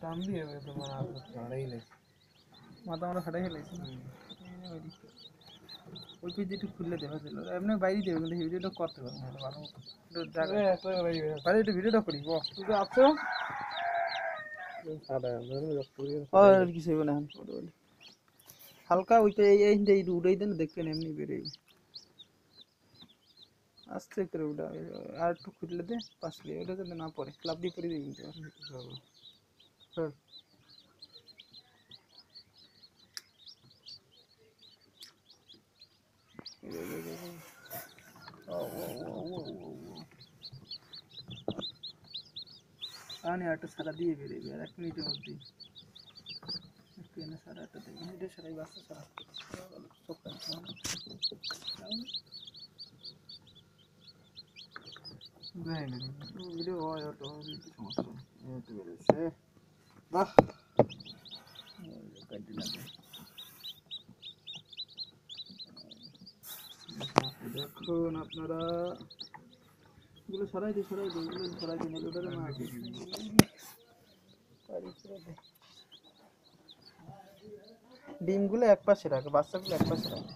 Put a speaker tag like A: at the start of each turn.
A: টান দিয়ে তোমার আর ছাড়াই নেই
B: মাথা মাথা ফাটাই ফেলেছে না ওই পেজ একটু খুললে দেখা ছিল এমনি বাইরে দেবে কিন্তু ভিডিওটা করতে পারবো না ভালো মতো একটু জায়গা বাইরে একটু ভিডিওটা করি বল তুই আছো
A: সাদা
B: আর কিছু হবে না এখন ওটা বলি। হালকা ওইটা এই এই এই উড়াই দেন দেখবেন এমনি বেরোই আস্তে করে উঠা আর একটু খুললে দে পাশলে ওটা যাতে না পড়ে ক্লাব দিয়ে পরে দিয়ে কিন্তু হ্যাঁ আমি আটটা সারা দিয়ে বেরোবে আর এক মিনিটের মধ্যেই একটু এনে সারা আটটা দেবে মিনিটে সারাই বাচ্চা সারা চোখ ভিডিও বাহ দেখুন আপনারা। এগুলো সরাই দিই সরাই দিই, এগুলো সরাই দিই ওটারে মার ডিমগুলো এক পাশে রাখে, বাচ্চাগুলো এক পাশে রাখে।